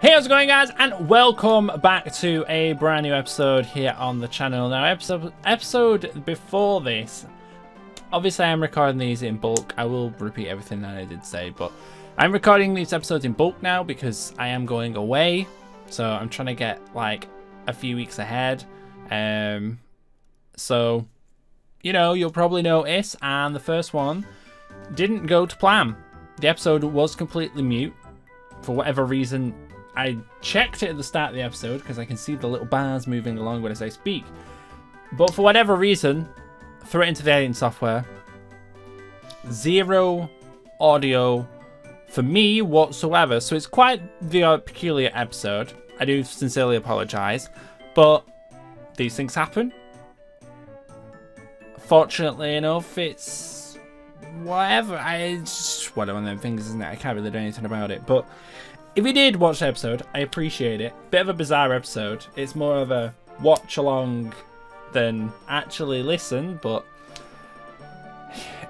Hey, how's it going guys? And welcome back to a brand new episode here on the channel. Now, episode episode before this, obviously I'm recording these in bulk. I will repeat everything that I did say, but I'm recording these episodes in bulk now because I am going away. So I'm trying to get like a few weeks ahead. Um, so, you know, you'll probably notice, and the first one didn't go to plan. The episode was completely mute. For whatever reason, I checked it at the start of the episode because I can see the little bars moving along as I speak. But for whatever reason, threw it into the editing software. Zero audio for me whatsoever. So it's quite the uh, peculiar episode. I do sincerely apologize. But these things happen. Fortunately enough, it's whatever. I, it's one of them things, isn't it? I can't really do anything about it. But if you did watch the episode, I appreciate it. Bit of a bizarre episode. It's more of a watch along than actually listen, but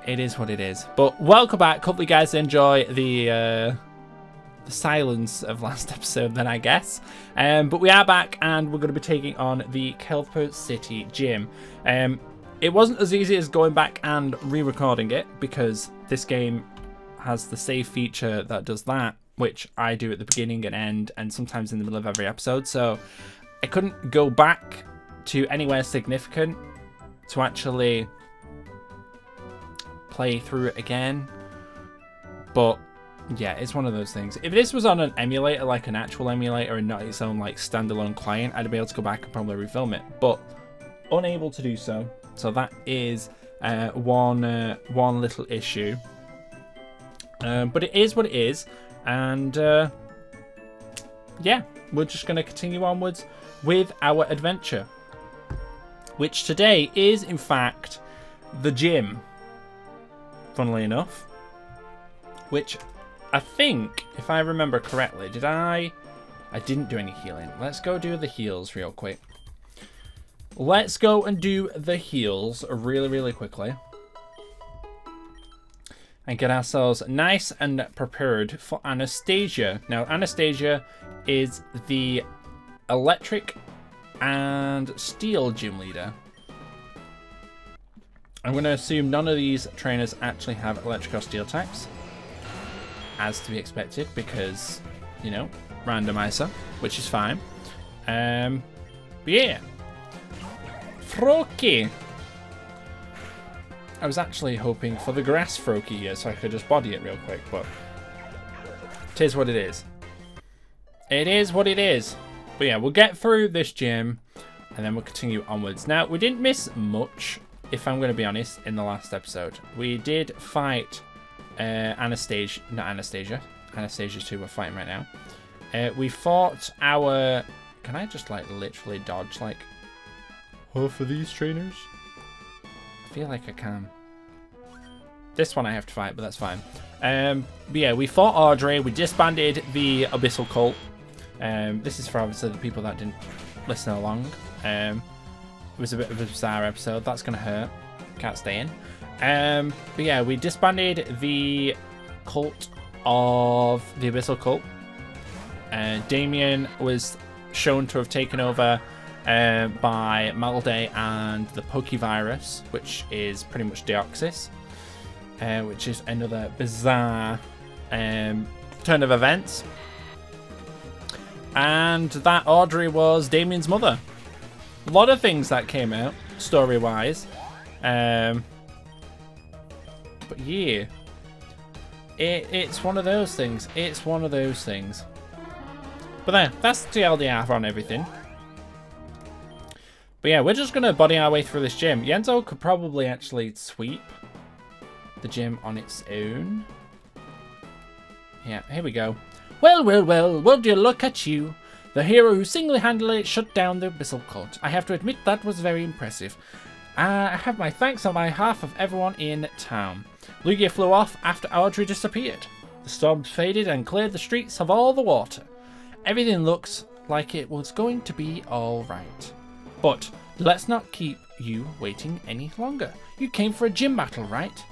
it is what it is. But welcome back. Hope you guys enjoy the uh, the silence of last episode then, I guess. Um, but we are back and we're going to be taking on the Kepler City Gym. Um, it wasn't as easy as going back and re-recording it because this game has the save feature that does that, which I do at the beginning and end and sometimes in the middle of every episode. So I couldn't go back to anywhere significant to actually play through it again. But yeah, it's one of those things. If this was on an emulator, like an actual emulator and not its own like standalone client, I'd be able to go back and probably refilm it. But unable to do so. So that is uh, one uh, one little issue. Um, but it is what it is, and uh, yeah, we're just going to continue onwards with our adventure, which today is in fact the gym. Funnily enough, which I think, if I remember correctly, did I? I didn't do any healing. Let's go do the heals real quick. Let's go and do the heals really, really quickly. And get ourselves nice and prepared for Anastasia. Now, Anastasia is the electric and steel gym leader. I'm going to assume none of these trainers actually have electric or steel types. As to be expected, because, you know, randomizer, which is fine. Um, yeah. Froakie. I was actually hoping for the grass Froakie here so I could just body it real quick, but it is what it is. It is what it is. But yeah, we'll get through this gym and then we'll continue onwards. Now, we didn't miss much, if I'm going to be honest, in the last episode. We did fight uh, Anastasia, not Anastasia, Anastasia 2 we're fighting right now. Uh, we fought our, can I just like literally dodge like half of these trainers? Feel like I can. This one I have to fight, but that's fine. Um, yeah, we fought Audrey. We disbanded the Abyssal Cult. Um, this is for obviously the people that didn't listen along. Um, it was a bit of a bizarre episode. That's going to hurt. Can't stay in. Um, but yeah, we disbanded the cult of the Abyssal Cult. Uh, Damien was shown to have taken over uh, by Malday and the Pokevirus, which is pretty much Deoxys, uh, which is another bizarre um, turn of events. And that Audrey was Damien's mother. A lot of things that came out, story-wise. Um, but yeah, it, it's one of those things. It's one of those things. But there, that's the LDR on everything. But yeah, we're just going to body our way through this gym. Yenzo could probably actually sweep the gym on its own. Yeah, here we go. Well, well, well, would you look at you? The hero who single-handedly shut down the Abyssal Cult. I have to admit that was very impressive. Uh, I have my thanks on behalf of everyone in town. Lugia flew off after Audrey disappeared. The storms faded and cleared the streets of all the water. Everything looks like it was going to be alright. But let's not keep you waiting any longer. You came for a gym battle, right?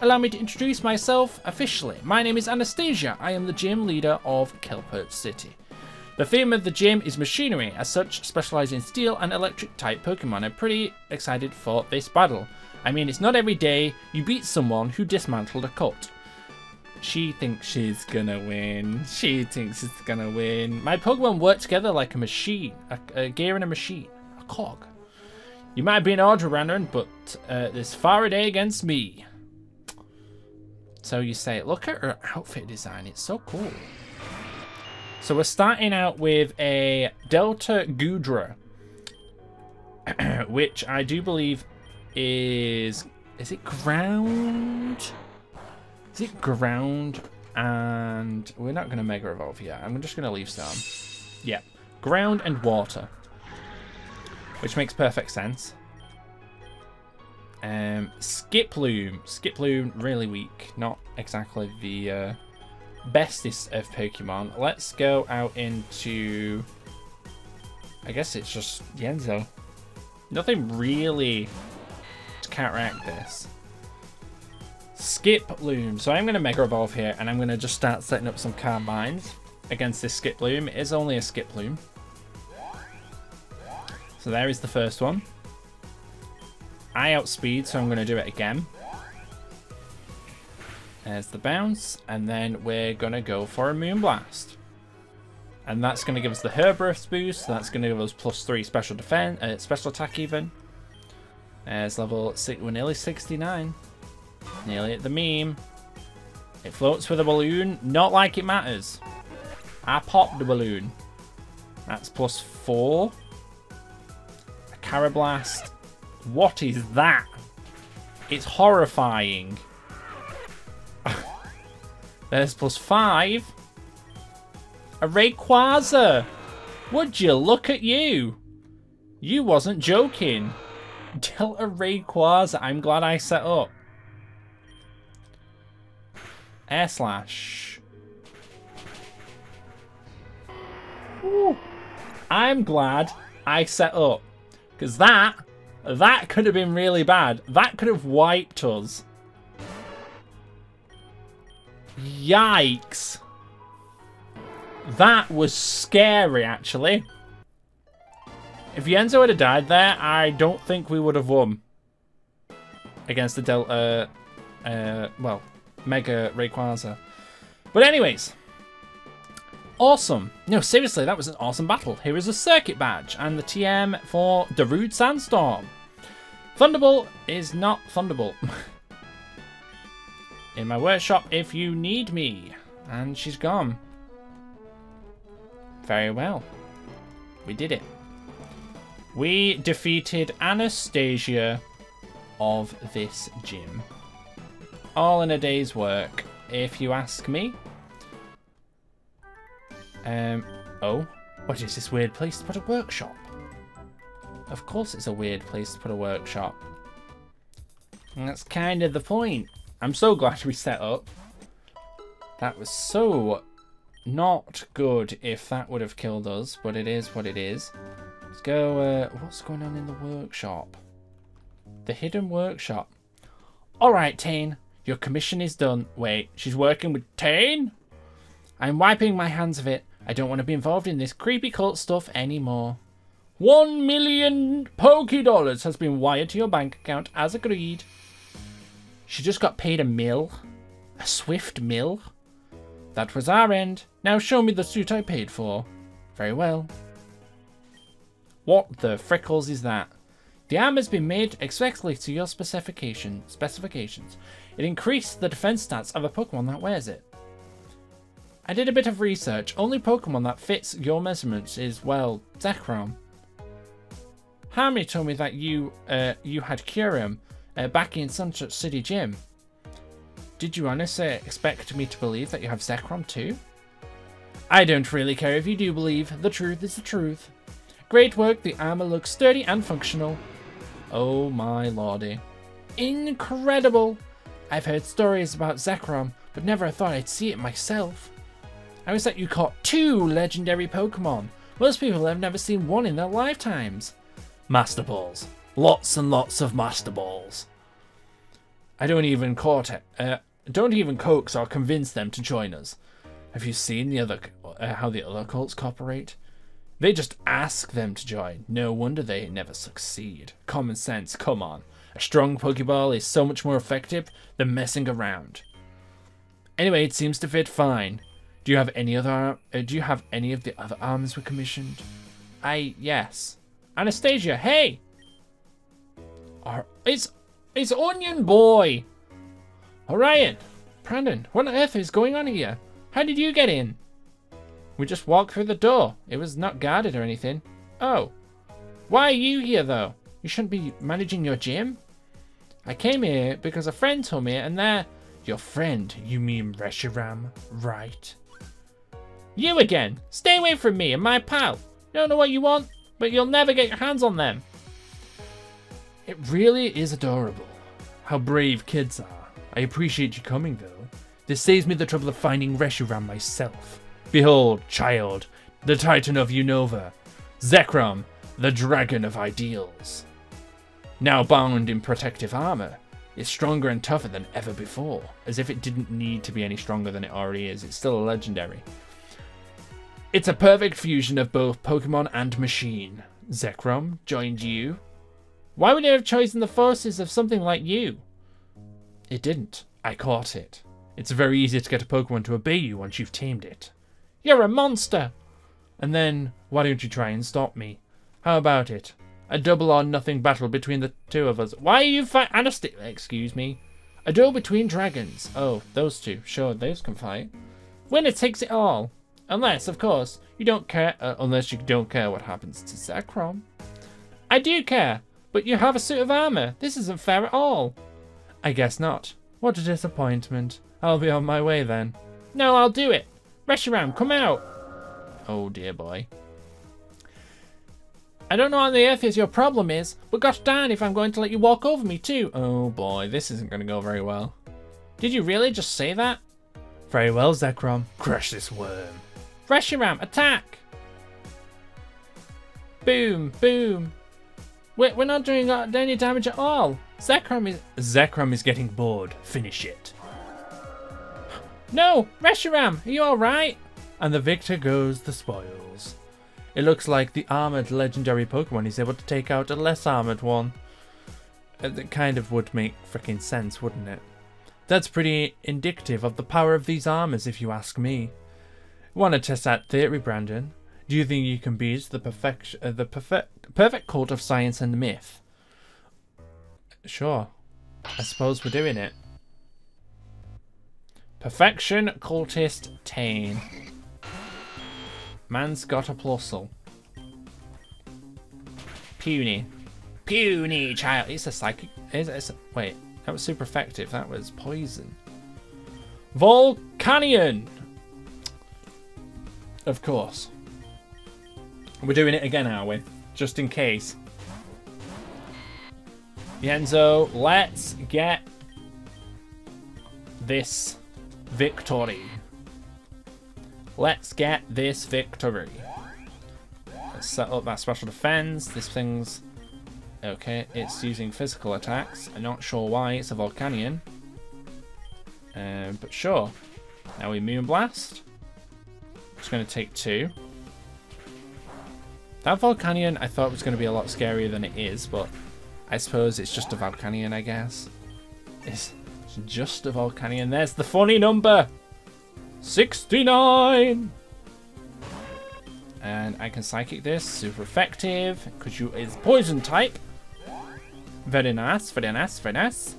Allow me to introduce myself officially. My name is Anastasia. I am the gym leader of Kepler City. The theme of the gym is machinery, as such, specialising in steel and electric type Pokemon. I'm pretty excited for this battle. I mean, it's not every day you beat someone who dismantled a cult. She thinks she's gonna win. She thinks it's gonna win. My Pokemon work together like a machine, a, a gear and a machine, cog. You might be an order runner, but uh, there's Faraday against me. So you say, look at her outfit design. It's so cool. So we're starting out with a Delta Gudra, which I do believe is... Is it ground? Is it ground? And we're not going to Mega Evolve yet. I'm just going to leave some. Yeah. Ground and water. Which makes perfect sense. Um, Skiploom. Skiploom, really weak. Not exactly the uh, bestest of Pokemon. Let's go out into... I guess it's just Yenzo. Nothing really to counteract this. Skiploom. So I'm going to Mega Evolve here, and I'm going to just start setting up some Carbines against this Skiploom. It is only a Skiploom. So there is the first one. I outspeed, so I'm going to do it again. There's the bounce, and then we're going to go for a Moonblast. And that's going to give us the Herberth boost, so that's going to give us plus 3 special defense, uh, special attack even. There's level, six, we're nearly 69. Nearly at the meme. It floats with a balloon, not like it matters. I popped the balloon. That's plus 4. A Karrablast, what is that? It's horrifying. There's plus five. A Rayquaza. Would you look at you? You wasn't joking. Delta Rayquaza. I'm glad I set up. Air Slash. Whew. I'm glad I set up. Because that that could have been really bad. That could have wiped us. Yikes. That was scary, actually. If Yenzo had died there, I don't think we would have won. Against the Delta, uh, uh, well, Mega Rayquaza. But anyways, awesome. No, seriously, that was an awesome battle. Here is a circuit badge and the TM for Darude Sandstorm. Thunderbolt is not Thunderbolt. In my workshop if you need me. And she's gone. Very well. We did it. We defeated Anastasia of this gym. All in a day's work, if you ask me. Um, oh, what is this weird place to put a workshop? Of course it's a weird place to put a workshop. And that's kind of the point. I'm so glad we set up. That was so not good if that would have killed us, but it is what it is. Let's go, uh, what's going on in the workshop? The hidden workshop. Alright, Tane, your commission is done. Wait, she's working with Tane? I'm wiping my hands of it. I don't want to be involved in this creepy cult stuff anymore. One million Poké Dollars has been wired to your bank account as agreed. She just got paid a mill. A swift mill. That was our end. Now show me the suit I paid for. Very well. What the frickles is that? The arm has been made exactly to your specification specifications. It increased the defense stats of a Pokemon that wears it. I did a bit of research. Only Pokemon that fits your measurements is, well, Zekrom. Harmony told me that you uh, you had Kyurem uh, back in Sunset City Gym. Did you honestly expect me to believe that you have Zekrom too? I don't really care if you do believe. The truth is the truth. Great work. The armor looks sturdy and functional. Oh my lordy. Incredible! I've heard stories about Zekrom, but never thought I'd see it myself. I was that you caught two legendary Pokemon. Most people have never seen one in their lifetimes. Master Balls. Lots and lots of Master Balls. I don't even court. Uh, don't even coax or convince them to join us. Have you seen the other uh, how the other cults cooperate? They just ask them to join. No wonder they never succeed. Common sense, come on. A strong Pokeball is so much more effective than messing around. Anyway, it seems to fit fine. Do you have any other? Uh, do you have any of the other arms we commissioned? I yes. Anastasia, hey. Our, it's it's Onion Boy. Orion, Brandon, what on earth is going on here? How did you get in? We just walked through the door. It was not guarded or anything. Oh. Why are you here, though? You shouldn't be managing your gym. I came here because a friend told me, and they're... Your friend? You mean Reshiram, right? You again! Stay away from me and my pal! Don't know what you want, but you'll never get your hands on them. It really is adorable. How brave kids are. I appreciate you coming, though. This saves me the trouble of finding Reshiram myself. Behold, child, the Titan of Unova, Zekrom, the Dragon of Ideals. Now bound in protective armor, it's stronger and tougher than ever before, as if it didn't need to be any stronger than it already is. It's still a legendary. It's a perfect fusion of both Pokemon and machine. Zekrom joined you. Why would it have chosen the forces of something like you? It didn't. I caught it. It's very easy to get a Pokemon to obey you once you've tamed it. You're a monster! And then, why don't you try and stop me? How about it? A double or nothing battle between the two of us. Why are you fight- Anastasia? Excuse me. A duel between dragons. Oh, those two. Sure, those can fight. Winner takes it all. Unless, of course, you don't care- uh, unless you don't care what happens to Zekrom. I do care, but you have a suit of armor. This isn't fair at all. I guess not. What a disappointment. I'll be on my way then. No, I'll do it. Reshiram, come out. Oh dear boy. I don't know what the earth is your problem is, but gosh darn if I'm going to let you walk over me too. Oh boy, this isn't going to go very well. Did you really just say that? Very well, Zekrom. Crush this worm. Reshiram, attack! Boom, boom. We're, we're not doing uh, any damage at all. Zekrom is... Zekrom is getting bored. Finish it. No! Reshiram, are you alright? And the victor goes the spoils. It looks like the armored legendary Pokemon is able to take out a less armored one. Uh, that kind of would make freaking sense, wouldn't it? That's pretty indicative of the power of these armors, if you ask me. Want to test that theory, Brandon? Do you think you can beat the perfect, uh, the perfect, perfect cult of science and myth? Sure. I suppose we're doing it. Perfection cultist Tane. Man's got a plusle. Puny. Puny child. It's a psychic. It's, it's a, wait, that was super effective. That was poison. Volcanion. Of course. We're doing it again, are we? Just in case. Yenzo, let's get this victory. Let's get this victory. Let's set up that special defense. This thing's... Okay, it's using physical attacks. I'm not sure why it's a Volcanion. Um, but sure. Now we Moonblast. It's going to take two. That Volcanion I thought was going to be a lot scarier than it is, but I suppose it's just a Volcanion, I guess. It's just a Volcanion. There's the funny number! 69! And I can Psychic this. Super effective. Because you is Poison type. Very nice, very nice, very nice.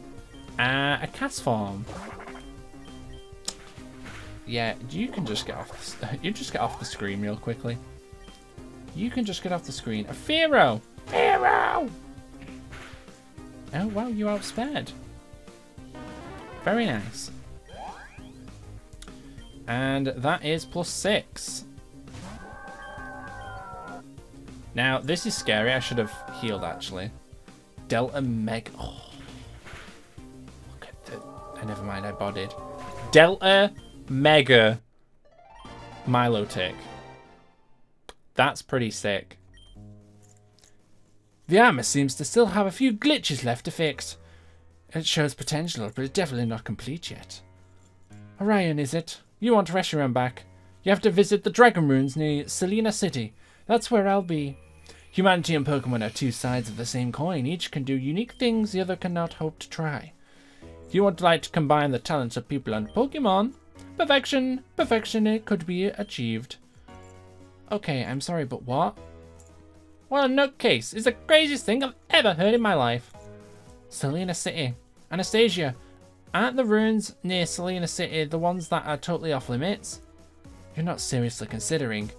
Uh, a Castform. Yeah, you can just get off. The, you just get off the screen real quickly. You can just get off the screen. A Fearow! Fearow! Oh, wow, you outspared. Very nice. And that is plus six. Now, this is scary. I should have healed, actually. Delta Meg... Oh. Look at the... Oh, never mind, I bodied. Delta Mega Milotic. That's pretty sick. The armor seems to still have a few glitches left to fix. It shows potential, but it's definitely not complete yet. Orion, is it? You want Reshiram back? You have to visit the Dragon Ruins near Selene City. That's where I'll be. Humanity and Pokemon are two sides of the same coin. Each can do unique things the other cannot hope to try. If you would like to combine the talents of people and Pokemon, perfection, perfection it could be achieved. Okay, I'm sorry, but what? Well, in no case, it's the craziest thing I've ever heard in my life. Selene City. Anastasia, aren't the ruins near Selene City the ones that are totally off limits? You're not seriously considering.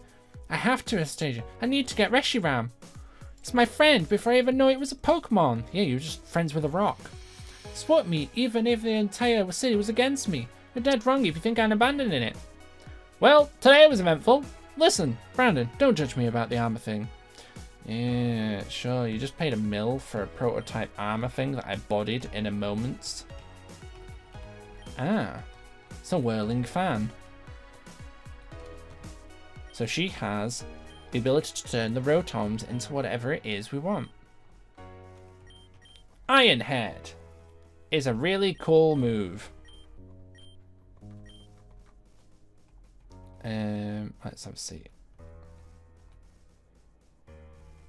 I have to, Anastasia. I need to get Reshiram. It's my friend before I even know it was a Pokemon. Yeah, you're just friends with a rock. Support me, even if the entire city was against me. You're dead wrong if you think I'm abandoning it. Well, today was eventful. Listen, Brandon, don't judge me about the armor thing. Yeah, sure, you just paid a mill for a prototype armor thing that I bodied in a moment. Ah, it's a whirling fan. So she has the ability to turn the Rotoms into whatever it is we want. Ironhead is a really cool move. Um, let's have a seat.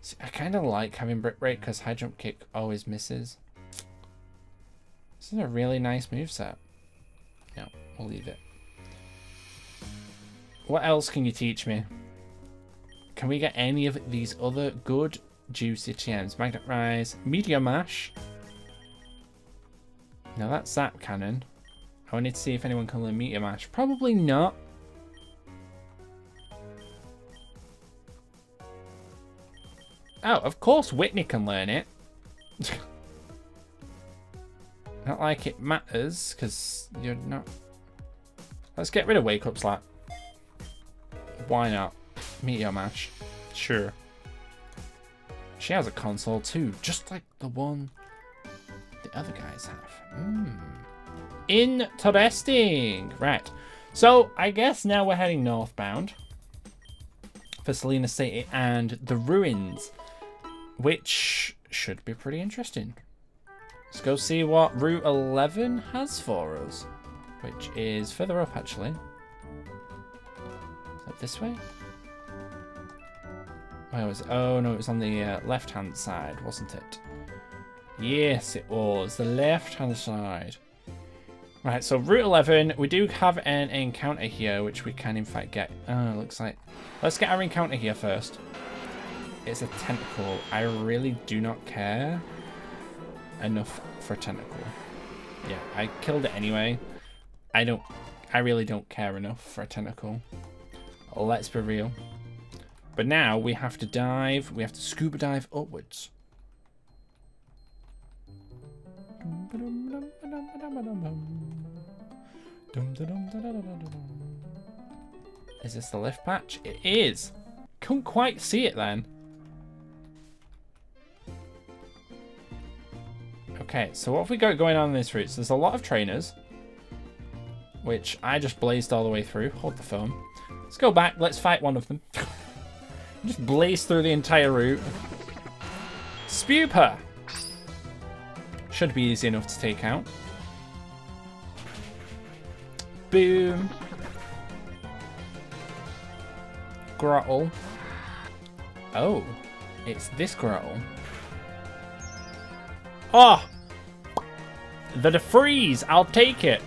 See, I kind of like having Brick Break because High Jump Kick always misses. This is a really nice move set. No, we'll leave it. What else can you teach me? Can we get any of these other good juicy TMs? Magnet Rise, Meteor Mash. Now that's Zap Cannon. I need to see if anyone can learn Meteor Mash. Probably not. Oh, of course Whitney can learn it. not like it matters, because you're not... Let's get rid of Wake Up Slap. Why not? Meteor Mash. Sure. She has a console too, just like the one the other guys have. Mm. Interesting. Right. So, I guess now we're heading northbound for Selene City and the ruins which should be pretty interesting. Let's go see what Route 11 has for us, which is further up actually. Is that this way? Where was it? Oh no, it was on the uh, left-hand side, wasn't it? Yes, it was. The left-hand side. Right, so Route 11, we do have an encounter here, which we can in fact get. Oh, looks like... Let's get our encounter here first. It's a tentacle. I really do not care enough for a tentacle. Yeah, I killed it anyway. I don't... I really don't care enough for a tentacle. Let's be real. But now we have to dive, we have to scuba dive upwards. Is this the lift patch? It is. Couldn't quite see it then. Okay, so what have we got going on in this route? So there's a lot of trainers, which I just blazed all the way through. Hold the phone. Let's go back. Let's fight one of them. just blaze through the entire route. Spewpa. Should be easy enough to take out. Boom. Grottle. Oh, it's this Grottle. Oh, the defreeze, I'll take it.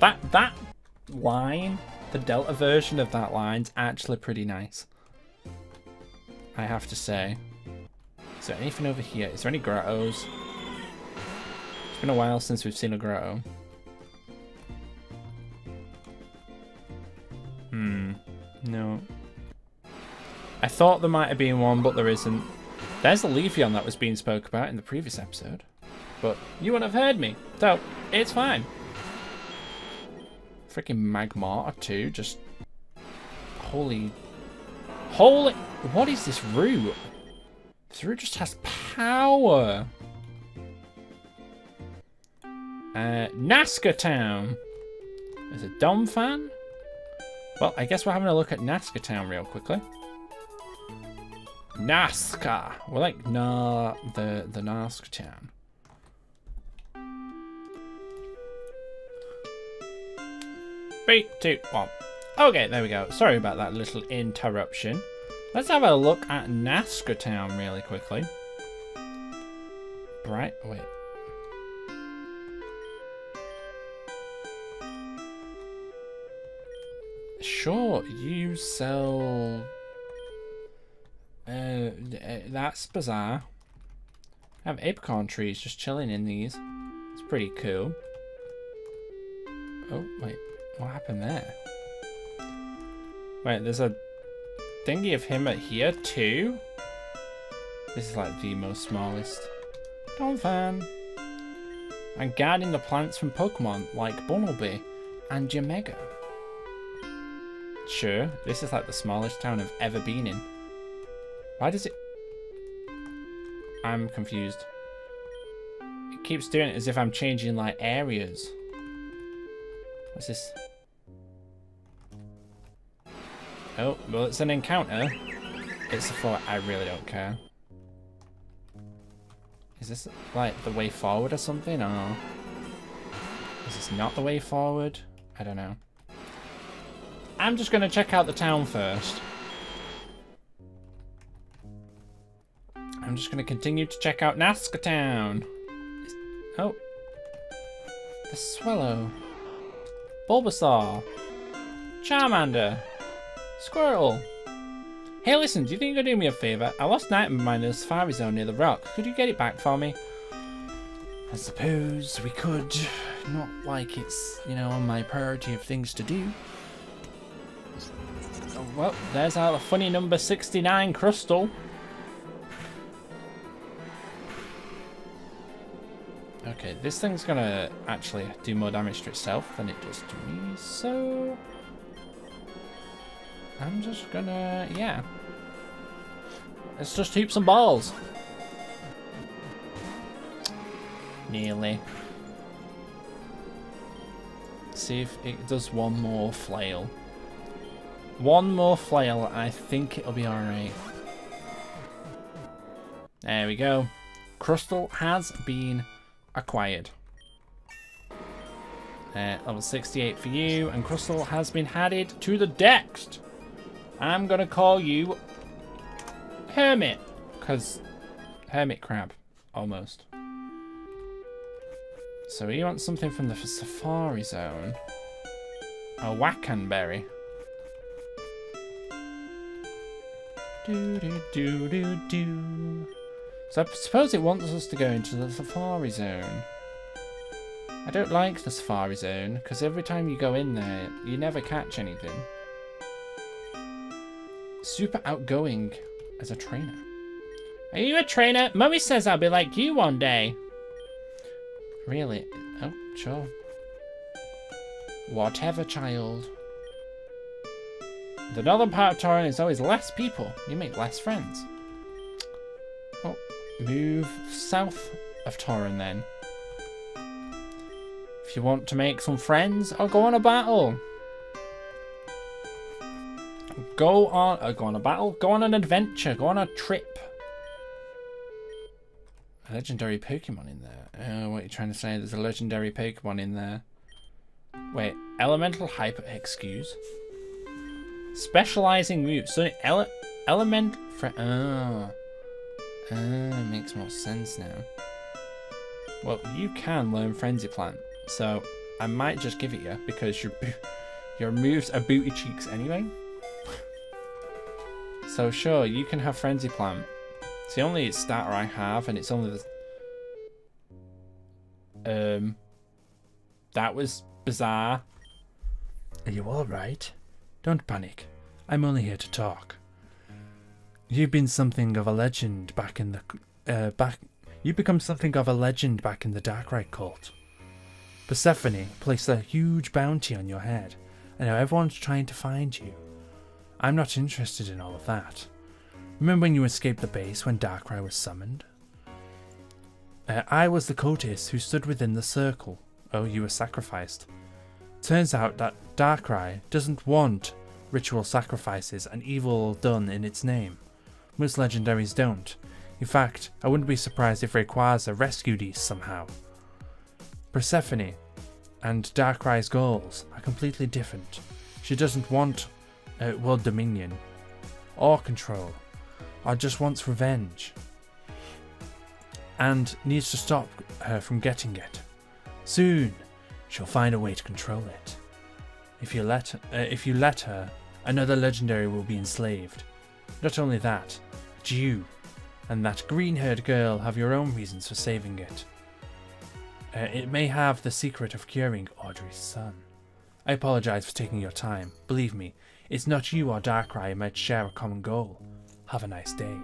That that line, the Delta version of that line's actually pretty nice. I have to say. Is there anything over here? Is there any grottos? It's been a while since we've seen a grotto. Hmm. No. I thought there might have been one, but there isn't. There's the Leafeon that was being spoke about in the previous episode but you wouldn't have heard me. So, it's fine. Freaking Magmar too, just... Holy... Holy... What is this route? This route just has power. Uh, Nazca Town. Is it Dom fan? Well, I guess we're having a look at Nazca Town real quickly. Nazca. We're like, nah, the, the Nazca Town. Three, two, one. Okay, there we go. Sorry about that little interruption. Let's have a look at Nazca Town really quickly. Right, wait. Sure, you sell... Uh, that's bizarre. I have apricorn trees just chilling in these. It's pretty cool. Oh, wait. What happened there? Wait, there's a thingy of him at here too? This is like the most smallest. Donphan. I'm guarding the plants from Pokemon like Bunnelby and Jamega. Sure, this is like the smallest town I've ever been in. Why does it... I'm confused. It keeps doing it as if I'm changing like areas. What's this? Oh, well it's an encounter. It's a thought, I really don't care. Is this like the way forward or something? Or is this not the way forward? I don't know. I'm just going to check out the town first. I'm just going to continue to check out Nazca Town. Oh. The Swellow. Bulbasaur. Charmander. Squirtle. Hey, listen, do you think you could do me a favour? I lost mine in the Safari Zone near the rock. Could you get it back for me? I suppose we could. Not like it's, you know, on my priority of things to do. Oh, well, there's our funny number 69 Crustle. Okay, this thing's gonna actually do more damage to itself than it does to me, so... I'm just gonna, yeah. Let's just hoop some balls. Nearly. See if it does one more flail. One more flail, I think it'll be alright. There we go. Crustle has been acquired. Uh, level 68 for you, and Crustle has been added to the Dext. I'm gonna call you Hermit, because Hermit Crab, almost. So he wants something from the Safari Zone. A Wacan Berry. Do do do do do. So I suppose it wants us to go into the Safari Zone. I don't like the Safari Zone, because every time you go in there, you never catch anything. Super outgoing as a trainer. Are you a trainer? Mummy says I'll be like you one day. Really? Oh, sure. Whatever, child. The northern part of Torren is always less people. You make less friends. Oh, move south of Torren then. If you want to make some friends, or go on a battle. Go on, uh, go on a battle. Go on an adventure. Go on a trip. A legendary Pokemon in there. Uh, what are you trying to say? There's a legendary Pokemon in there. Wait, elemental hyper. Excuse. Specializing moves. So ele element. Oh. Oh, makes more sense now. Well, you can learn Frenzy Plant, so I might just give it you because your your moves are booty cheeks anyway. So sure, you can have Frenzy Plant. It's the only starter I have, and it's only the... Um... That was bizarre. Are you alright? Don't panic. I'm only here to talk. You've been something of a legend back in the... Uh, back... You become something of a legend back in the Darkrai cult. Persephone placed a huge bounty on your head, and now everyone's trying to find you. I'm not interested in all of that. Remember when you escaped the base when Darkrai was summoned? Uh, I was the cultist who stood within the circle. Oh, you were sacrificed. Turns out that Darkrai doesn't want ritual sacrifices and evil done in its name. Most legendaries don't. In fact, I wouldn't be surprised if Rayquaza rescued these somehow. Persephone, and Darkrai's goals are completely different. She doesn't want uh, world dominion or control, or just wants revenge, and needs to stop her from getting it. Soon, she'll find a way to control it. If you let, uh, if you let her, another legendary will be enslaved. Not only that, but you and that green-haired girl have your own reasons for saving it. Uh, it may have the secret of curing Audrey's son. I apologize for taking your time. Believe me, it's not you or Darkrai who might share a common goal. Have a nice day.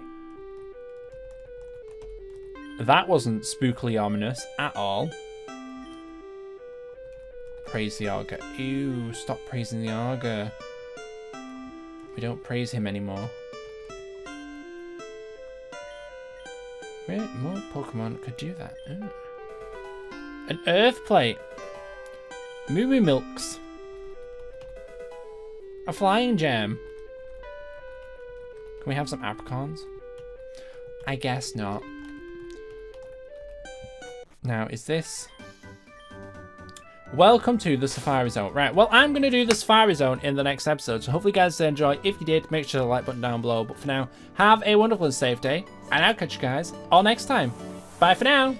That wasn't spookily ominous at all. Praise the Augur. Ew, stop praising the Augur. We don't praise him anymore. Really? More Pokemon could do that. Ooh. An Earth Plate. Moo Milks. A Flying Gem. Can we have some apricons? I guess not. Now, is this... Welcome to the Safari Zone. Right, well, I'm going to do the Safari Zone in the next episode, so hopefully you guys enjoy. If you did, make sure to like button down below. But for now, have a wonderful and safe day, and I'll catch you guys all next time. Bye for now!